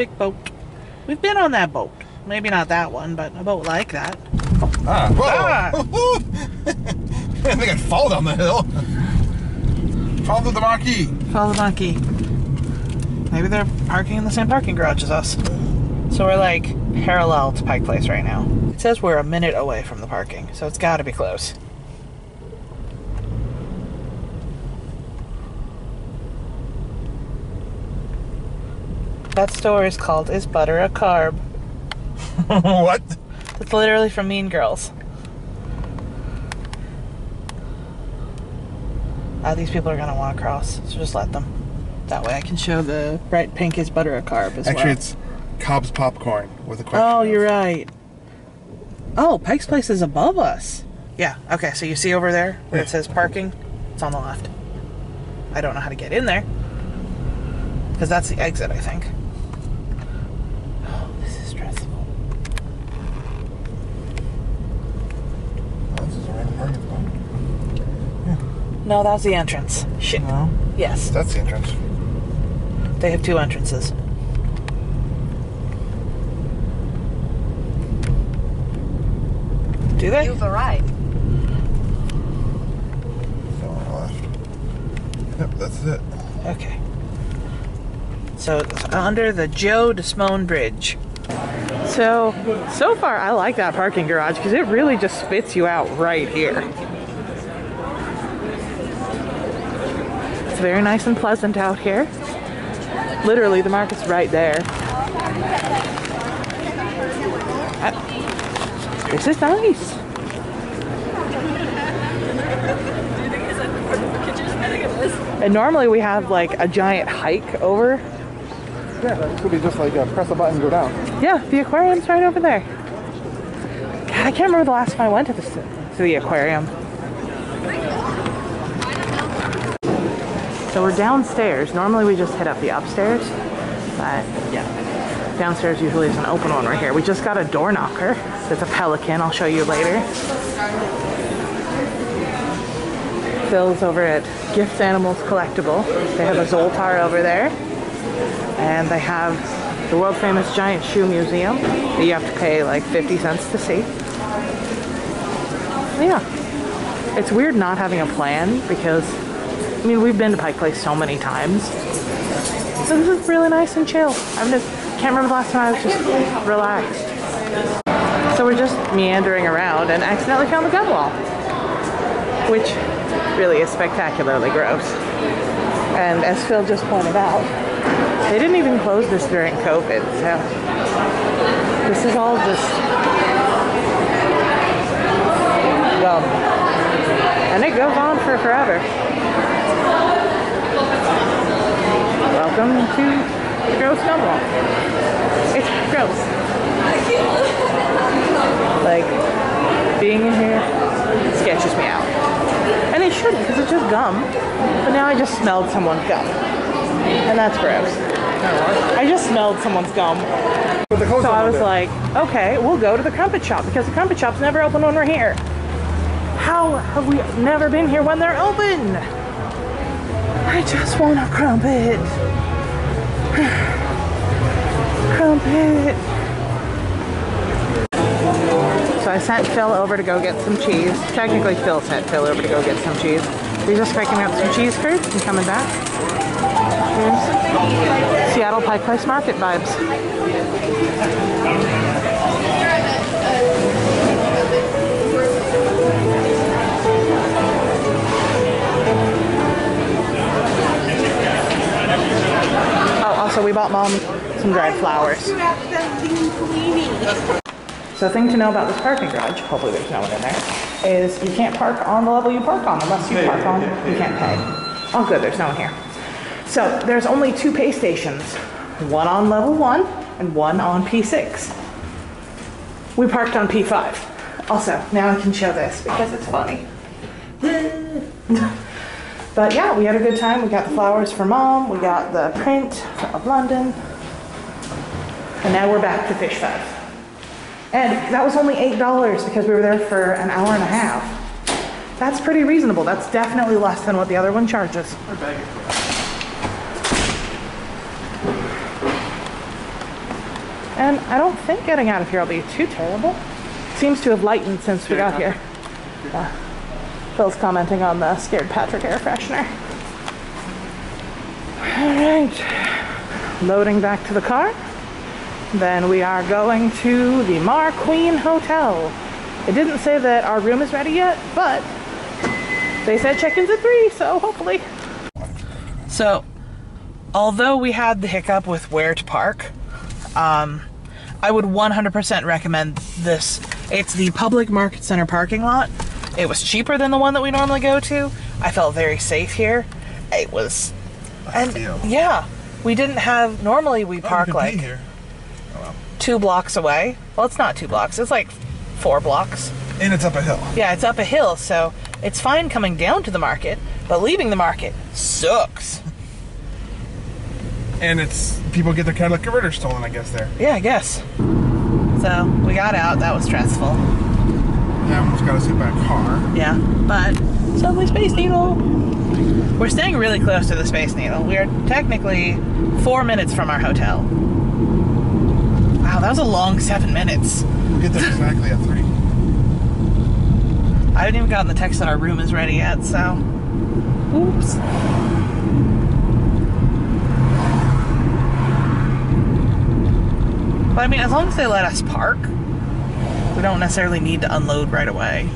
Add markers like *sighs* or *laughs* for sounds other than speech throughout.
big boat. We've been on that boat. Maybe not that one, but a boat like that. Ah, whoa! Ah. I think I'd fall down the hill. Follow the marquee. Follow the monkey. Maybe they're parking in the same parking garage as us. So we're like parallel to Pike Place right now. It says we're a minute away from the parking, so it's gotta be close. That store is called Is Butter a Carb? *laughs* what? It's literally from Mean Girls. Uh, these people are gonna want to cross, so just let them. That way I can show the bright pink is butter a carb as Actually, well. Actually, it's Cobb's popcorn with a question. Oh, you're right. Oh, Pike's Place is above us. Yeah, okay, so you see over there where it says parking? It's on the left. I don't know how to get in there. Because that's the exit, I think. Oh, this is stressful. Oh, this is parking spot. No, that was the entrance. Shit. No, Yes, that's the entrance. they have two entrances. Do they? You've arrived. So on the left. Yep, that's it. Okay. So it's under the Joe DeSmone Bridge. So, so far I like that parking garage because it really just spits you out right here. It's very nice and pleasant out here. Literally, the market's right there. Uh, This is nice. *laughs* And normally we have like a giant hike over. Yeah, that could be just like uh, press a button go down. Yeah, the aquarium's right over there. God, I can't remember the last time I went to the to the aquarium. So we're downstairs. Normally we just hit up the upstairs, but yeah, downstairs usually is an open one right here. We just got a door knocker. It's a pelican. I'll show you later. Phil's over at Gift Animals Collectible. They have a Zoltar over there. And they have the world famous giant shoe museum that you have to pay like 50 cents to see. Yeah. It's weird not having a plan because, I mean, we've been to Pike Place so many times. So this is really nice and chill. I'm just, can't remember the last time I was just relaxed. So we're just meandering around and accidentally found the gum wall, which really is spectacularly gross. And as Phil just pointed out, they didn't even close this during COVID, so this is all just gum. And it goes on for forever. Welcome to Gross Gum It's gross. Like, being in here sketches me out. And it shouldn't, because it's just gum. But now I just smelled someone's gum. And that's gross. I just smelled someone's gum. But the clothes So I was like, okay, we'll go to the crumpet shop because the crumpet shop's never open when we're here. How have we never been here when they're open? I just want a crumpet. *sighs* crumpet. So I sent Phil over to go get some cheese. Technically, Phil sent Phil over to go get some cheese. He's just picking up some cheese curds and coming back. Seattle Pike Place Market vibes. Oh, also we bought mom some dried flowers. So the thing to know about this parking garage, hopefully there's no one in there, is you can't park on the level you park on unless you park on, you can't pay. Oh good, there's no one here. So there's only two pay stations, one on level one and one on P6. We parked on P5. Also, now I can show this because it's funny. *laughs* But yeah, we had a good time. We got the flowers for mom, we got the print of London, and now we're back to Fish Five. And that was only $8 because we were there for an hour and a half. That's pretty reasonable. That's definitely less than what the other one charges. And I don't think getting out of here will be too terrible. Seems to have lightened since we got here. Yeah. Phil's commenting on the Scared Patrick air freshener. All right. Loading back to the car. Then we are going to the MarQueen Hotel. It didn't say that our room is ready yet, but they said check-in's at 3, so hopefully. So, although we had the hiccup with where to park, um, I would 100% recommend this. It's the Public Market Center parking lot. It was cheaper than the one that we normally go to. I felt very safe here. It was, and Ideal. yeah, we didn't have. Normally we Oh, park could like here. Oh, two blocks away. Well, it's not two blocks. It's like four blocks. And it's up a hill. Yeah, it's up a hill, so it's fine coming down to the market, but leaving the market sucks. And it's people get their catalytic converter stolen, I guess, there. Yeah, I guess. So we got out. That was stressful. Yeah, almost got us hit by a car. Yeah, but it's lovely Space Needle. We're staying really close to the Space Needle. We are technically four minutes from our hotel. Wow, that was a long seven minutes. We'll get there exactly at 3. I haven't even gotten the text that our room is ready yet, so. Oops. But I mean, as long as they let us park, we don't necessarily need to unload right away.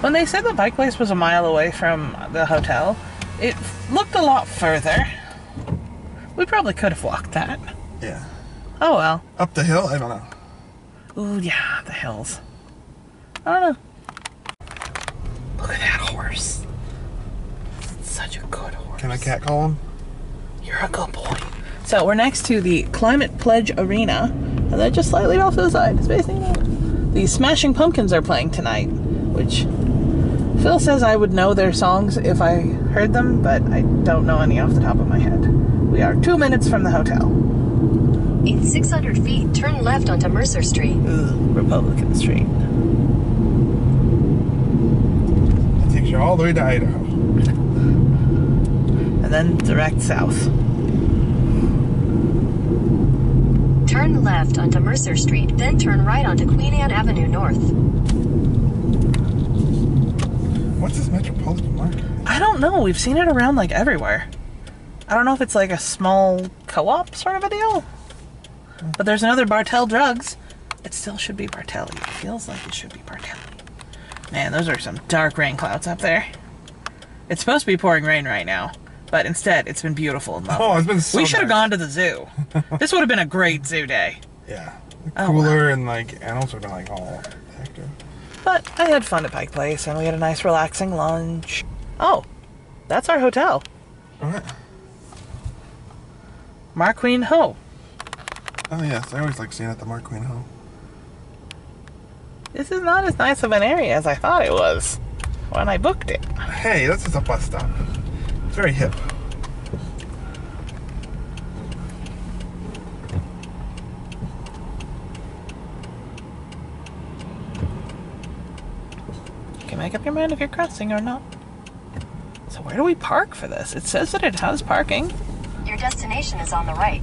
When they said the Pike Place was a mile away from the hotel, it looked a lot further. We probably could have walked that. Yeah. Oh well. Up the hill? I don't know. Ooh, yeah, the hills. I don't know. Look at that horse. Such a good horse. Can I catcall him? You're a good boy. So we're next to the Climate Pledge Arena, and then just slightly off to the side, Space Needle. The Smashing Pumpkins are playing tonight, which Phil says I would know their songs if I heard them, but I don't know any off the top of my head. We are two minutes from the hotel. In 600 feet, turn left onto Mercer Street. Ooh, Republican Street. It takes you all the way to Idaho. *laughs* And then direct south. Turn left onto Mercer Street, then turn right onto Queen Anne Avenue North. What's this metropolitan market? I don't know. We've seen it around like everywhere. I don't know if it's like a small co-op sort of a deal. But there's another Bartell Drugs. It still should be Bartelli. It feels like it should be Bartelli. Man, those are some dark rain clouds up there. It's supposed to be pouring rain right now, but instead it's been beautiful and lovely. Oh, it's been so we should have nice. gone to the zoo. *laughs* this would have been a great zoo day. Yeah. Oh, Cooler and like animals would have been like all active. But I had fun at Pike Place and we had a nice relaxing lunch. Oh, that's our hotel. Alright. Marqueen Ho. Oh yes, I always like seeing at the MarQueen home. This is not as nice of an area as I thought it was when I booked it. Hey, this is a bus stop. It's very hip. You can make up your mind if you're crossing or not. So where do we park for this? It says that it has parking. Your destination is on the right.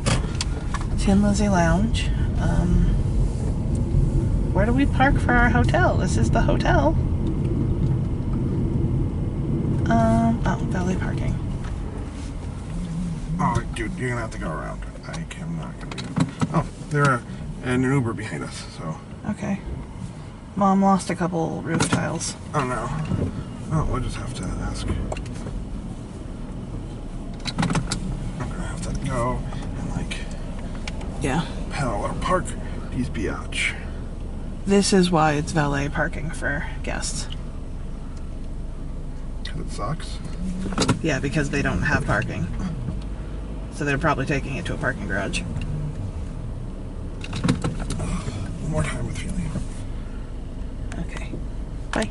Tin Lizzie Lounge. Um, where do we park for our hotel? This is the hotel. Um, oh, valet parking. Dude, you're gonna have to go around. I am not gonna be. Oh, there are an Uber behind us. So, Okay. Mom lost a couple roof tiles. oh no. Oh, we'll just have to ask. I'm gonna have to go and like Yeah. pedal or park these biatch. This is why it's valet parking for guests. Cause it sucks. Yeah, because they don't have parking. So they're probably taking it to a parking garage. One more time with feeling. Okay. Bye.